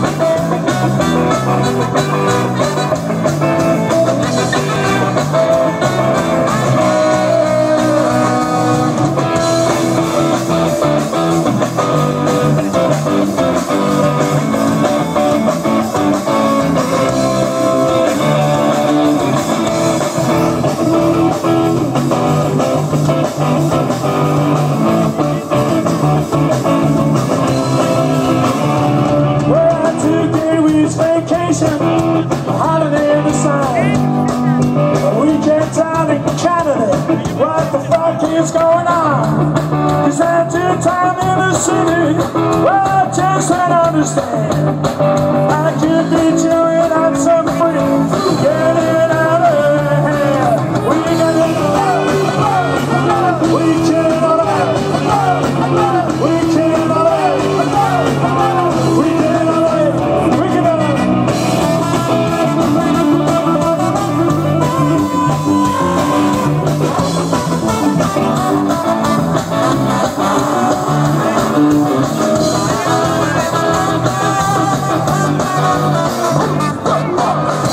vacation, holiday in the sun. Weekend in Canada, what the fuck is going on? Is that time in the city? Well, I just don't understand. Oh, oh, oh, oh.